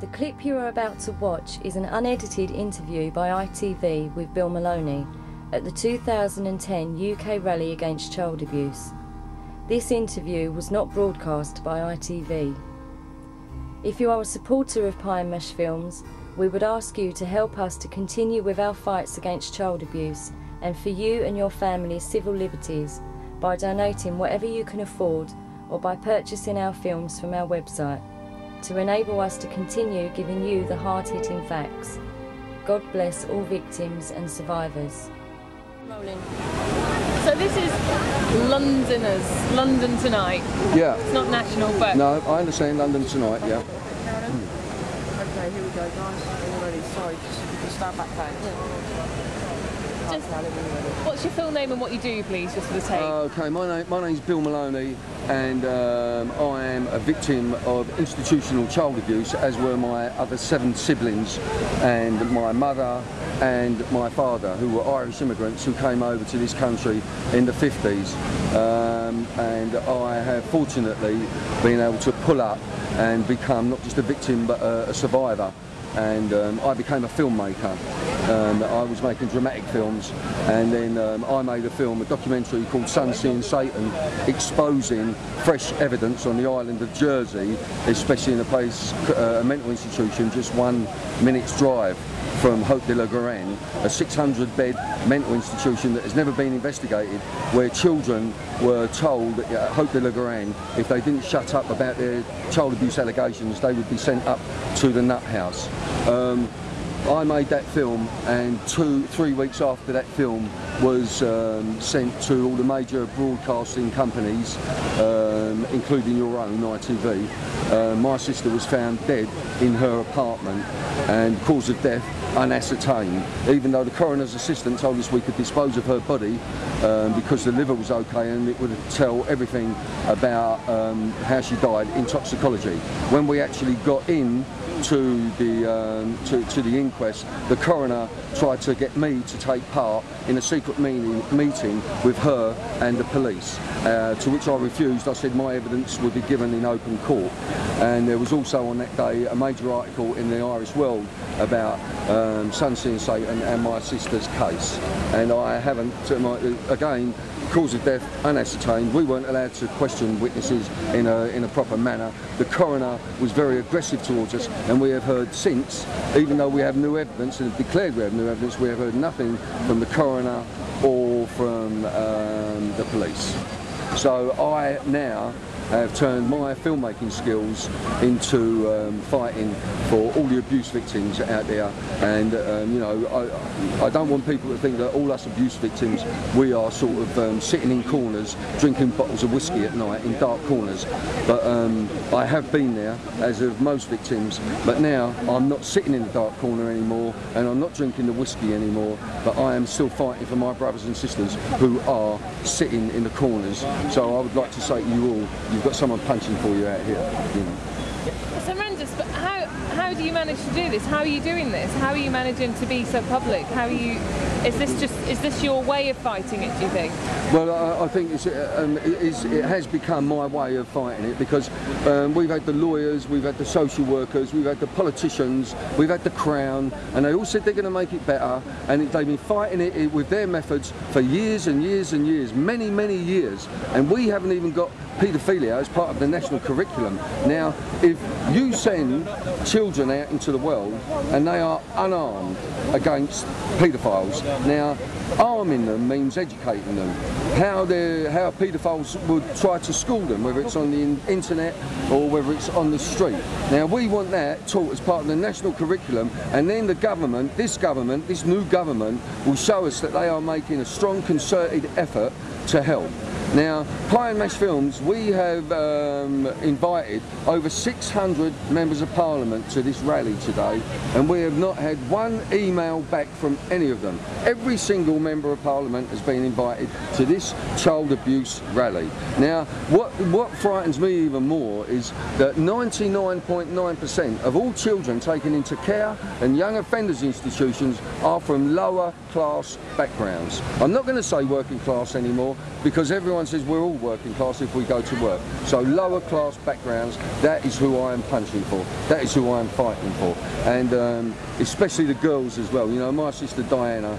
The clip you are about to watch is an unedited interview by ITV with Bill Maloney at the 2010 UK Rally Against Child Abuse. This interview was not broadcast by ITV. If you are a supporter of Pie and Mash Films, we would ask you to help us to continue with our fights against child abuse and for you and your family's civil liberties by donating whatever you can afford or by purchasing our films from our website to enable us to continue giving you the hard hitting facts. God bless all victims and survivors. Rolling. So this is Londoners, London tonight. Yeah. It's not national, but No, I understand London tonight, yeah. Okay, here we go, guys. Are you ready? Sorry, just, just stand back there. Just- Okay, let me ready. what's your full name and what you do, please, just for the tape? Okay, my name my name's Bill Maloney, and um, I am a victim of institutional child abuse, as were my other seven siblings, and my mother and my father, who were Irish immigrants who came over to this country in the 50s. Um, and I have fortunately been able to pull up and become not just a victim but a, a survivor. And um, I became a filmmaker. Um, I was making dramatic films, and then um, I made a film, a documentary called Sun Seeing Satan, exposing fresh evidence on the island of Jersey, especially in a place, uh, a mental institution, just one minute's drive from Haut de la Garenne, a 600 bed mental institution that has never been investigated, where children were told at Haut de la Garenne if they didn't shut up about their child abuse allegations, they would be sent up to the nut house. Um, I made that film, and two, three weeks after that film was um, sent to all the major broadcasting companies, um, including your own ITV. Uh, my sister was found dead in her apartment, and cause of death unascertained. Even though the coroner's assistant told us we could dispose of her body um, because the liver was okay and it would tell everything about um, how she died in toxicology. When we actually got in to the um, to, to the inquest, the coroner tried to get me to take part in a secret meeting, meeting with her and the police, uh, to which I refused. I said my evidence would be given in open court, and there was also on that day a major article in the Irish World about um, and my sister's case, and I haven't uh, my, again cause of death unascertained. We weren't allowed to question witnesses in a, in a proper manner. The coroner was very aggressive towards us and we have heard since, even though we have new evidence and declared we have new evidence, we have heard nothing from the coroner or from um, the police. So I now have turned my filmmaking skills into um, fighting for all the abuse victims out there. And um, you know I, I don't want people to think that all us abuse victims we are sort of um, sitting in corners drinking bottles of whiskey at night in dark corners. But um, I have been there as have most victims. But now I'm not sitting in the dark corner anymore and I'm not drinking the whiskey anymore. But I am still fighting for my brothers and sisters who are sitting in the corners. So I would like to say to you all you've got someone punching for you out here you know. It's horrendous, but how how do you manage to do this? How are you doing this? How are you managing to be so public? How are you? Is this just is this your way of fighting it? Do you think? Well, I, I think it's, uh, um, it, is, it has become my way of fighting it because um, we've had the lawyers, we've had the social workers, we've had the politicians, we've had the Crown, and they all said they're going to make it better, and they've been fighting it, it with their methods for years and years and years, many, many years, and we haven't even got paedophilia as part of the national curriculum. Now, if you send children out into the world and they are unarmed against paedophiles, now arming them means educating them. How the how paedophiles would try to school them, whether it's on the internet or whether it's on the street. Now we want that taught as part of the national curriculum, and then the government, this government, this new government, will show us that they are making a strong concerted effort to help. Now, Pie and Mash Films, we have um, invited over 600 members of Parliament to this rally today, and we have not had one email back from any of them. Every single member of Parliament has been invited to this child abuse rally. Now, what, what frightens me even more is that 99.9% of all children taken into care and young offenders institutions are from lower class backgrounds. I'm not going to say working class anymore because everyone says we're all working class if we go to work. So lower class backgrounds, that is who I am punching for. That is who I am fighting for. And um, especially the girls as well. You know, my sister Diana,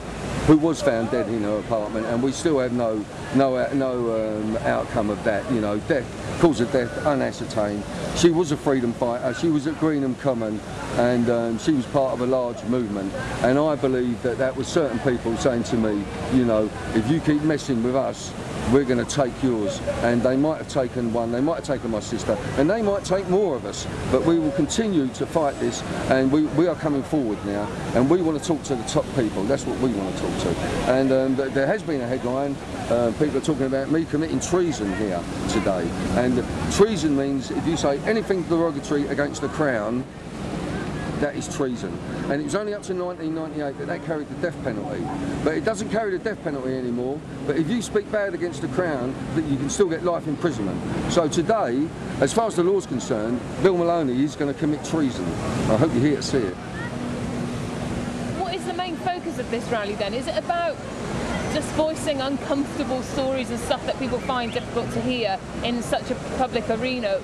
who was found dead in her apartment, and we still have no no no um, outcome of that. You know, death, cause of death unascertained. She was a freedom fighter. She was at Greenham Common, and um, she was part of a large movement. And I believe that that was certain people saying to me, you know, if you keep messing with us, we're going to take yours. And they might have taken one, they might have taken my sister, and they might take more of us. But we will continue to fight this, and we, we are coming forward now, and we want to talk to the top people. That's what we want to talk to. And um, there has been a headline. Uh, people are talking about me committing treason here today. And treason means if you say anything derogatory against the Crown, that is treason. And it was only up to 1998 that that carried the death penalty. But it doesn't carry the death penalty anymore. But if you speak bad against the Crown, that you can still get life imprisonment. So today, as far as the law's concerned, Bill Maloney is going to commit treason. I hope you're here to see it. What is the main focus of this rally then? Is it about just voicing uncomfortable stories and stuff that people find difficult to hear in such a public arena?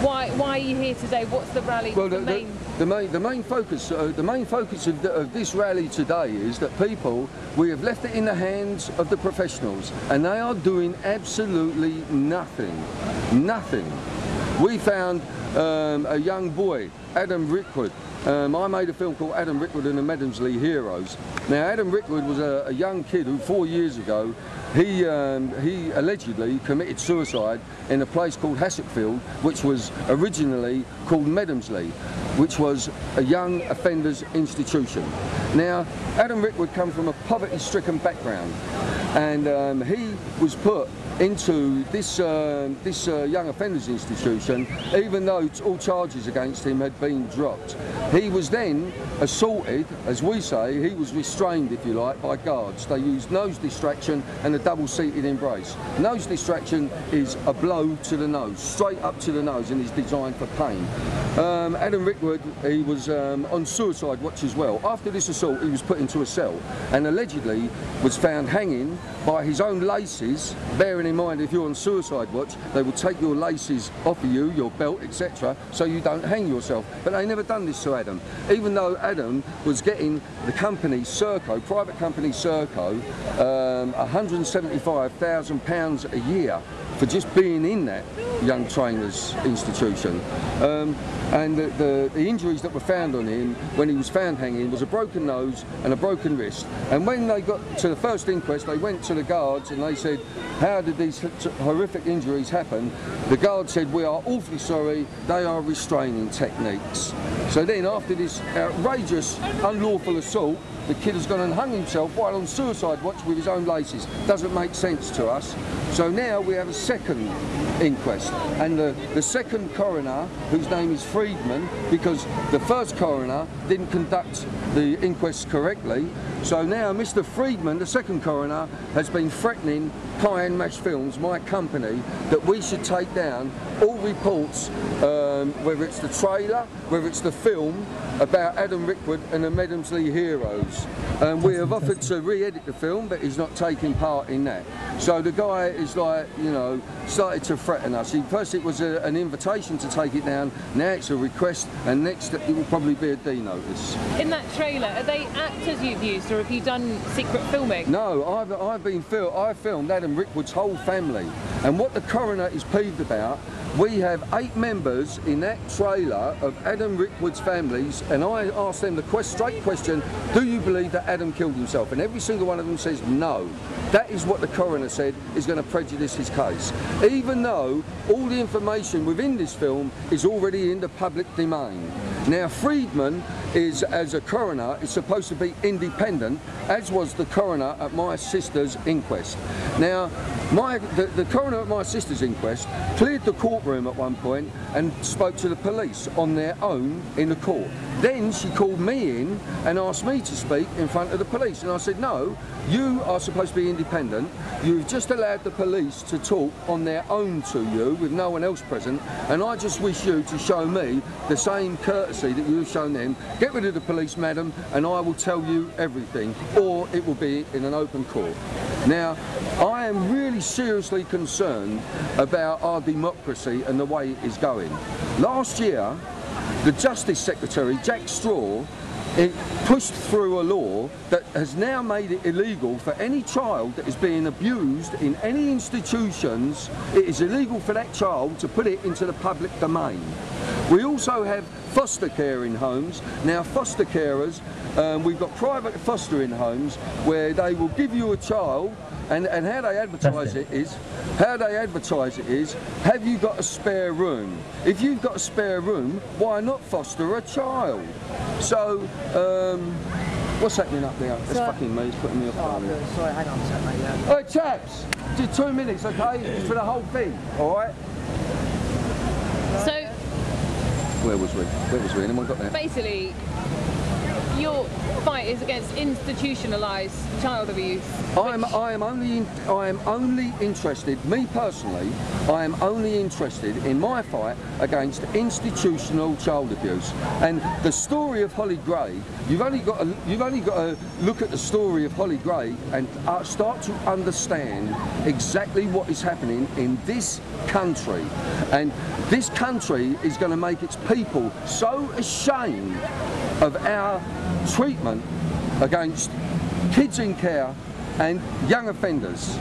Why, why are you here today? What's the rally? Well, the, the main... The, the main, the main focus, uh, the main focus of, the, of this rally today is that people, we have left it in the hands of the professionals, and they are doing absolutely nothing, nothing. We found um, a young boy, Adam Rickwood. Um, I made a film called Adam Rickwood and the Medomsley Heroes. Now, Adam Rickwood was a, a young kid who, four years ago, he, um, he allegedly committed suicide in a place called Hassockfield, which was originally called Medomsley, which was a young offenders institution. Now, Adam Rickwood comes from a poverty-stricken background, and um, he was put into this uh, this uh, young offenders institution, even though all charges against him had been dropped. He was then assaulted, as we say, he was restrained, if you like, by guards. They used nose distraction and a double-seated embrace. Nose distraction is a blow to the nose, straight up to the nose, and is designed for pain. Um, Adam Rickwood, he was um, on suicide watch as well. After this assault, he was put into a cell and allegedly was found hanging by his own laces, bearing in mind if you're on suicide watch, they will take your laces off of you, your belt, etc., so you don't hang yourself. But they never done this to Adam. Even though Adam was getting the company Serco, private company Serco, um, £175,000 a year for just being in that young trainers institution. Um, and the, the, the, injuries that were found on him when he was found hanging was a broken nose and a broken wrist. And when they got to the first inquest, they went to the guards and they said, how did these horrific injuries happen? The guard said, we are awfully sorry, they are restraining techniques. So then after this outrageous unlawful assault, the kid has gone and hung himself while on suicide watch with his own laces. Doesn't make sense to us. So now we have a second inquest. And the, the second coroner, whose name is Friedman, because the first coroner didn't conduct the inquest correctly. So now Mr. Friedman, the second coroner, has been threatening and Mash Films, my company, that we should take down all reports, uh, um, whether it's the trailer, whether it's the film, about Adam Rickwood and the Medomsley Heroes. Um, we have offered to re-edit the film, but he's not taking part in that. So the guy is like, you know, started to threaten us. He, first it was a, an invitation to take it down, now it's a request, and next it will probably be a D notice. In that trailer, are they actors you've used, or have you done secret filming? No, I've, I've been fil I filmed Adam Rickwood's whole family, and what the coroner is peeved about we have eight members in that trailer of Adam Rickwood's families, and I asked them the quest, straight question, do you believe that Adam killed himself? And every single one of them says no. That is what the coroner said is going to prejudice his case. Even though all the information within this film is already in the public domain. Now Friedman is, as a coroner, is supposed to be independent, as was the coroner at my sister's inquest. Now, my, the, the coroner at my sister's inquest cleared the courtroom at one point and spoke to the police on their own in the court. Then she called me in and asked me to speak in front of the police. And I said, no, you are supposed to be independent. You've just allowed the police to talk on their own to you with no one else present. And I just wish you to show me the same courtesy that you've shown them. Get rid of the police, madam, and I will tell you everything. Or it will be in an open court. Now, I am really seriously concerned about our democracy and the way it is going. Last year, the Justice Secretary, Jack Straw, it pushed through a law that has now made it illegal for any child that is being abused in any institutions, it is illegal for that child to put it into the public domain. We also have foster care in homes. Now foster carers, um, we've got private fostering homes where they will give you a child and, and how they advertise it is, how they advertise it is, have you got a spare room? If you've got a spare room, why not foster a child? So, um, what's happening up there? It's fucking me, it's putting me off. Oh, down Sorry, hang on a sec, mate. Yeah. Hey chaps, just two minutes, okay? It's for the whole thing, alright? So Where was we? Where was we? Anyone got that? basically, fight is against institutionalised child abuse. I'm, I am only, I am only interested, me personally, I am only interested in my fight against institutional child abuse. And the story of Hollie Greig, you've only got to, you've only got to look at the story of Hollie Greig and uh, start to understand exactly what is happening in this country. And this country is going to make its people so ashamed of our treatment against kids in care and young offenders.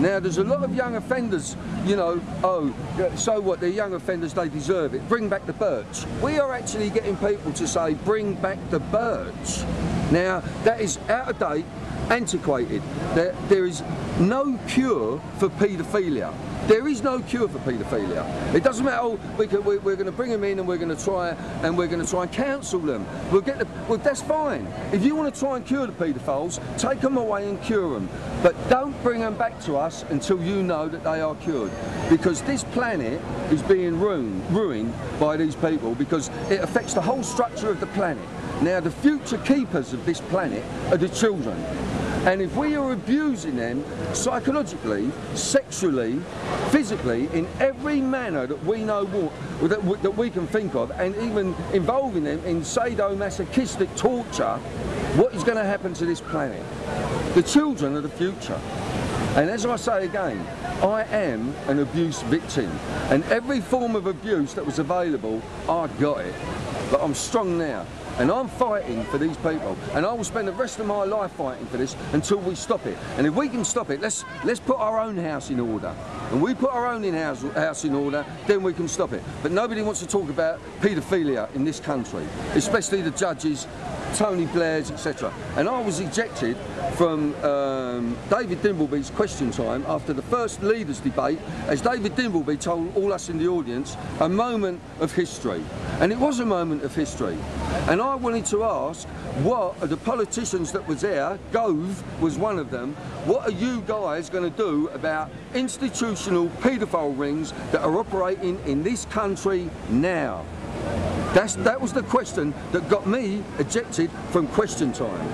Now, there's a lot of young offenders, you know, oh, so what, they're young offenders, they deserve it. Bring back the birch. We are actually getting people to say, bring back the birch. Now, that is out of date, antiquated. There, there is no cure for paedophilia. There is no cure for paedophilia. It doesn't matter. Oh, we we're going to bring them in and we're going to try and we're going to try and counsel them. We'll get the. Well, that's fine. If you want to try and cure the paedophiles, take them away and cure them. But don't bring them back to us until you know that they are cured, because this planet is being ruined, ruined by these people because it affects the whole structure of the planet. Now, the future keepers of this planet are the children. And if we are abusing them psychologically, sexually, physically, in every manner that we know what, that, we- that we can think of, and even involving them in sadomasochistic torture, what is going to happen to this planet? The children are the future. And as I say again, I am an abuse victim. And every form of abuse that was available, I got it. But I'm strong now. And I'm fighting for these people. And I will spend the rest of my life fighting for this until we stop it. And if we can stop it, let's let's put our own house in order. And we put our own in house, house in order, then we can stop it. But nobody wants to talk about paedophilia in this country, especially the judges, Tony Blair's, etc. And I was ejected from um, David Dimbleby's question time after the first leaders debate, as David Dimbleby told all us in the audience, a moment of history. And it was a moment of history. And I wanted to ask, what the politicians that was there, Gove was one of them, what are you guys going to do about institutional paedophile rings that are operating in this country now? That's, that was the question that got me ejected from question time.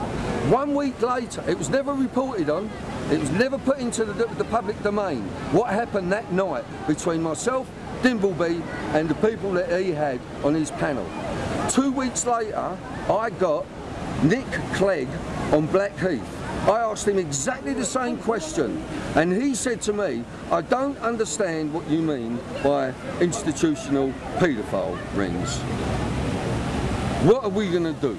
One week later, it was never reported on, it was never put into the, the public domain. What happened that night between myself, Dimbleby, and the people that he had on his panel. Two weeks later, I got Nick Clegg on Blackheath. I asked him exactly the same question, and he said to me, I don't understand what you mean by institutional paedophile rings. What are we going to do?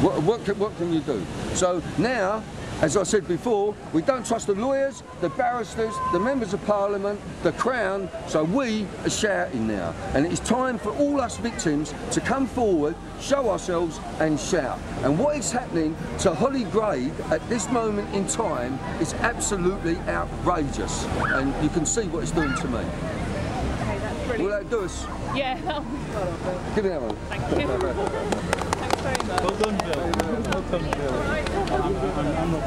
What, what, can, what can you do? So now, as I said before, we don't trust the lawyers, the barristers, the members of parliament, the crown, so we are shouting now. And it is time for all us victims to come forward, show ourselves and shout. And what is happening to Hollie Greig at this moment in time is absolutely outrageous. And you can see what it's doing to me. Okay, that's Will that do us? Yeah, Give me that one. thank you. Well done, Bill. Well done, Bill. I'm, I'm, I'm not.